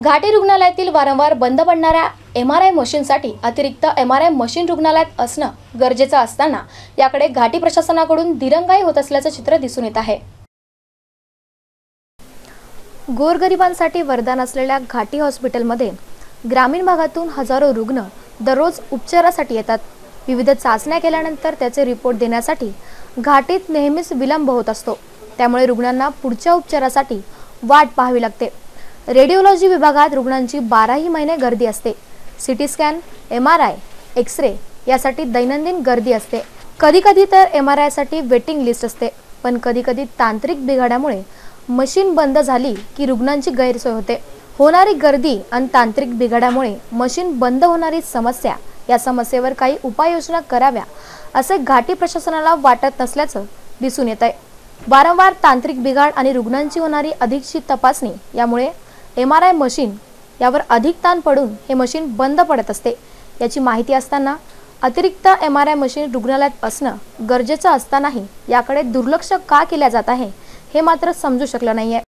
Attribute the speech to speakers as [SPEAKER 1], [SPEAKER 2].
[SPEAKER 1] घाटी रुग्णालयातील वारंवार बंद पडणाऱ्या एम आर आय मशीनसाठी अतिरिक्त एम आर आय मशीन रुग्णालयात असणं गरजेचं असताना याकडे घाटी प्रशासनाकडून दिरंगाई होत असल्याचं चित्र दिसून येत आहे. गोरगरिबांसाठी वरदान असलेल्या घाटी हॉस्पिटलमध्ये ग्रामीण भागातून हजारो रुग्ण दररोज उपचारासाठी येतात. विविध चाचण्या केल्यानंतर त्याचे रिपोर्ट देण्यासाठी घाटीत नेहमीच विलंब होत असतो. त्यामुळे रुग्णांना पुढच्या उपचारासाठी वाट पाहावी लागते. रेडिओलॉजी विभागात रुग्णांची बाराही महिने गर्दी असते. CT scan M R I X ray यासाठी दैनंदिन गर्दी असते. कधी कधी तर एम आर आयसाठी वेटिंग लिस्ट असते. पण कधी कधी तांत्रिक बिघाडामुळे मशीन बंद झाली की रुग्णांची गैरसोय होते. होणारी गर्दी आणि तांत्रिक बिघाडामुळे मशीन बंद होणारी समस्या या समस्येवर काही उपाययोजना कराव्या असे घाटी प्रशासनाला वाटत नसल्याचं दिसून येत आहे वारंवार तांत्रिक बिघाड आणि रुग्णांची होणारी अधिकची तपासणी यामुळे एम आर आय मशीन यावर अधिक ताण पडून हे मशीन बंद पडत असते. याची माहिती असताना अतिरिक्त एम आर आय मशीन रुग्णालयात असणं गरजेचं असतानाही याकडे दुर्लक्ष का केल्या जात आहे हे मात्र समजू शकलं नाही आहे